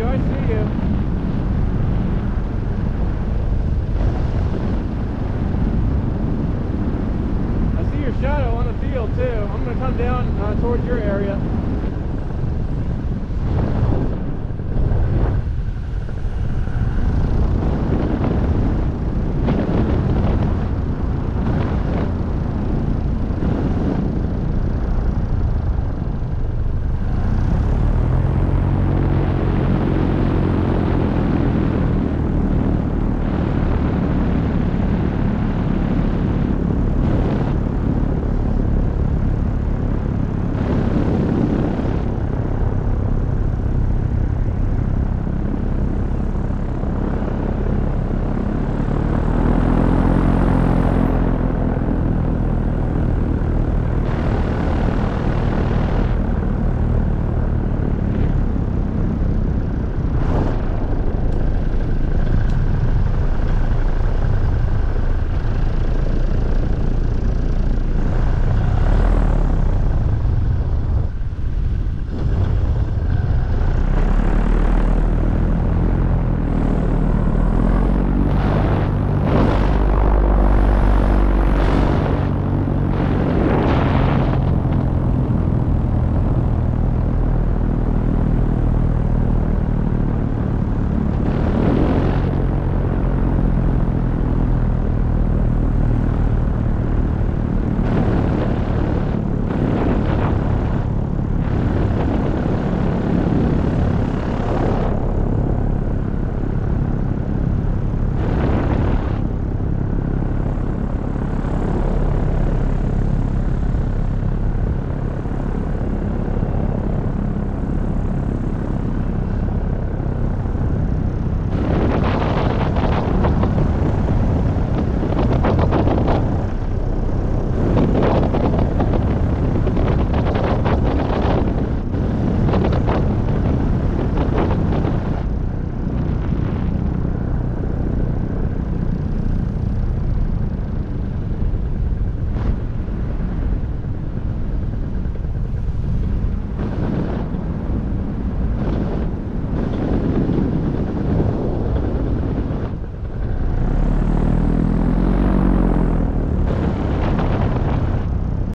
you. I see you. I see your shadow on the field too. I'm gonna come down uh, towards your area.